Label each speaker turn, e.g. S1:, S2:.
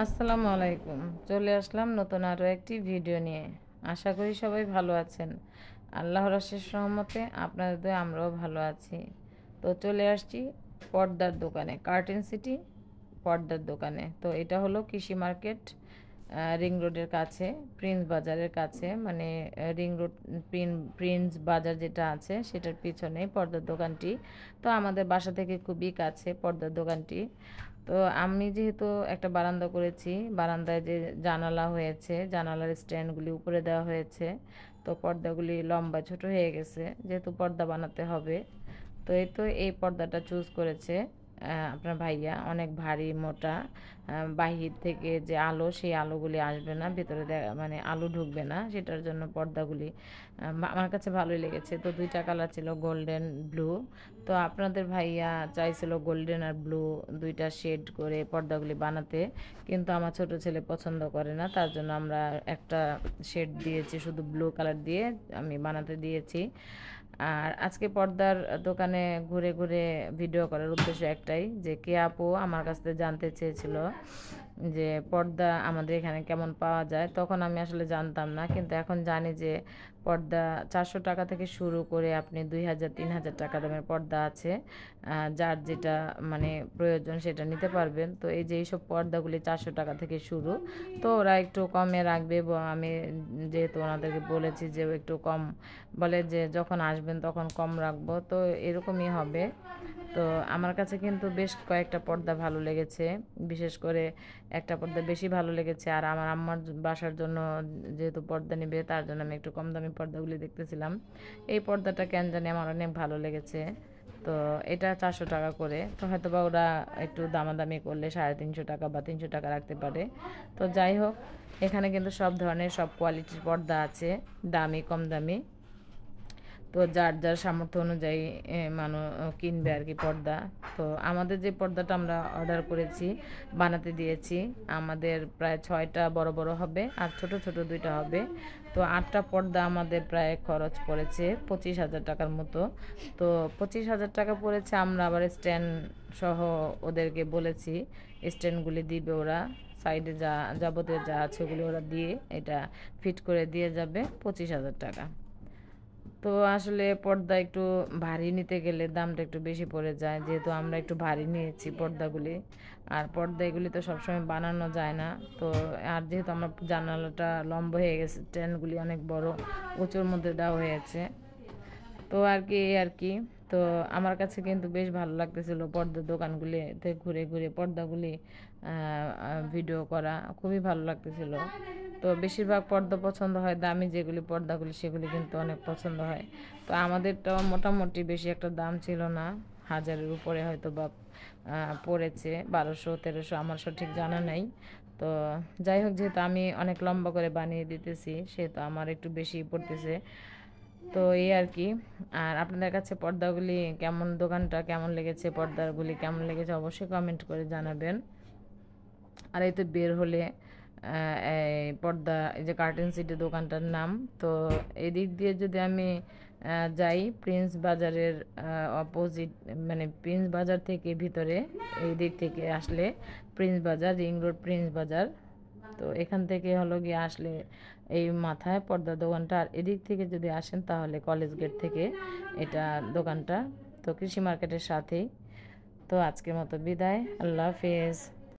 S1: আসসালামু আলাইকুম। চলে আসলাম নতুন আরও একটি ভিডিও নিয়ে। আশা করি সবাই ভালো আছেন। আল্লাহর শেষ সহমতে আপনাদের আমরাও ভালো আছি। তো চলে আসছি পর্দার দোকানে কার্টেন সিটি পর্দার দোকানে। তো এটা হলো কৃষি মার্কেট রিং রোডের কাছে প্রিন্স বাজারের কাছে। মানে রিং রোড প্রিন্স বাজার যেটা আছে, সেটার পিছনে পর্দার দোকানটি। তো আমাদের বাসা থেকে খুবই কাছে পর্দার দোকানটি। তো আমি যেহেতু একটা বারান্দা করেছি, বারান্দায় যে জানালা হয়েছে, জানালার স্ট্যান্ডগুলি উপরে দেওয়া হয়েছে, তো পর্দাগুলি লম্বা ছোট হয়ে গেছে, যেহেতু পর্দা বানাতে হবে, তো এই তো এই পর্দাটা চুজ করেছে। আপনার ভাইয়া অনেক ভারী, মোটা বাহির থেকে যে আলো, সেই আলোগুলি আসবে না, ভেতরে মানে আলো ঢুকবে না, সেটার জন্য পর্দাগুলি আমার কাছে ভালোই লেগেছে। তো দুইটা কালার ছিল গোল্ডেন ব্লু। তো আপনাদের ভাইয়া চাইছিল গোল্ডেন আর ব্লু দুইটা শেড করে পর্দাগুলি বানাতে, কিন্তু আমার ছোট ছেলে পছন্দ করে না, তার জন্য আমরা একটা শেড দিয়েছি, শুধু ব্লু কালার দিয়ে আমি বানাতে দিয়েছি। আর আজকে পর্দার দোকানে ঘুরে ঘুরে ভিডিও করার উদ্দেশ্য একটাই যে, কে আপু আমার কাছ থেকে জানতে চেয়েছিল? যে পর্দা আমাদের এখানে কেমন পাওয়া যায়, তখন আমি আসলে জানতাম না। কিন্তু এখন জানি যে পর্দা চারশো টাকা থেকে শুরু করে আপনি দুই হাজার, তিন হাজার টাকা দামের পর্দা আছে। যার যেটা মানে প্রয়োজন সেটা নিতে পারবেন। তো এই যে এইসব পর্দাগুলি চারশো টাকা থেকে শুরু, তো ওরা একটু কমে রাখবে। আমি যেহেতু ওনাদেরকে বলেছি যে একটু কম, বলে যে যখন আসবেন তখন কম রাখব। তো এরকমই হবে। তো আমার কাছে কিন্তু বেশ কয়েকটা পর্দা ভালো লেগেছে। বিশেষ করে একটা পর্দা বেশি ভালো লেগেছে। আর আমার আম্মার বাসার জন্য যেহেতু পর্দা নেবে, তার জন্য আমি একটু কম দামি পর্দাগুলি দেখতেছিলাম। এই পর্দাটা কেন জানি আমার অনেক ভালো লেগেছে। তো এটা চারশো টাকা করে। তো হয়তো বা ওরা একটু দামাদামি করলে সাড়ে তিনশো টাকা বা তিনশো টাকা রাখতে পারে। তো যাই হোক, এখানে কিন্তু সব ধরনের সব কোয়ালিটির পর্দা আছে, দামি, কম দামি। তো যার যার সামর্থ্য অনুযায়ী মানুষ কিনবে আর কি পর্দা। তো আমাদের যে পর্দাটা আমরা অর্ডার করেছি, বানাতে দিয়েছি, আমাদের প্রায় ছয়টা বড় বড় হবে আর ছোট ছোট দুইটা হবে। তো আটটা পর্দা আমাদের প্রায় খরচ পড়েছে পঁচিশ হাজার টাকার মতো। তো পঁচিশ হাজার টাকা পড়েছে আমরা আবার স্ট্যান্ড সহ ওদেরকে বলেছি, স্ট্যান্ডগুলি দিবে ওরা সাইডে যা, যাবতীয় যা আছে ওগুলো ওরা দিয়ে এটা ফিট করে দিয়ে যাবে পঁচিশ হাজার টাকা। তো আসলে পর্দা একটু ভারী নিতে গেলে দামটা একটু বেশি পড়ে যায়। যেহেতু আমরা একটু ভারী নিয়েছি পর্দাগুলি। আর পর্দা এগুলি তো সবসময় বানানো যায় না। তো আর যেহেতু আমার জানালাটা লম্ব হয়ে গেছে ট্রেনগুলি অনেক বড় উঁচুর মধ্যে দেওয়া হয়েছে। তো আর কি আর কি। তো আমার কাছে কিন্তু বেশ ভালো লাগতেছিল পর্দার দোকানগুলিতে ঘুরে ঘুরে পর্দাগুলি ভিডিও করা, খুবই ভালো লাগতেছিল। তো বেশিরভাগ পর্দা পছন্দ হয়, দামি যেগুলি পর্দাগুলি সেগুলি কিন্তু অনেক পছন্দ হয়। তো আমাদেরটাও মোটামুটি বেশি একটা দাম ছিল না, হাজারের উপরে হয়তো বা পড়েছে, বারোশো, তেরোশো, আমার সঠিক জানা নেই। তো যাই হোক, যেহেতু আমি অনেক লম্বা করে বানিয়ে দিতেছি, সেহেতু আমার একটু বেশি পড়তেছে। তো এই আর কি। আর আপনাদের কাছে পর্দাগুলি কেমন, দোকানটা কেমন লেগেছে, পর্দাগুলি কেমন লেগেছে অবশ্যই কমেন্ট করে জানাবেন। আর এই তো বের হলে পর্দা, এই যে কার্টেন সিটি দোকানটার নাম। তো এদিক দিয়ে যদি আমি যাই প্রিন্স বাজারের অপোজিট মানে প্রিন্স বাজার থেকে ভিতরে এই দিক থেকে আসলে প্রিন্স বাজার রিং রোড প্রিন্স বাজার। তো এখান থেকে হলো গিয়ে আসলে এই মাথায় পর্দা দোকানটা। আর এদিক থেকে যদি আসেন তাহলে কলেজ গেট থেকে এটা দোকানটা। তো কৃষি মার্কেটের সাথেই। তো আজকের মতো বিদায়। আল্লাহ হাফেজ।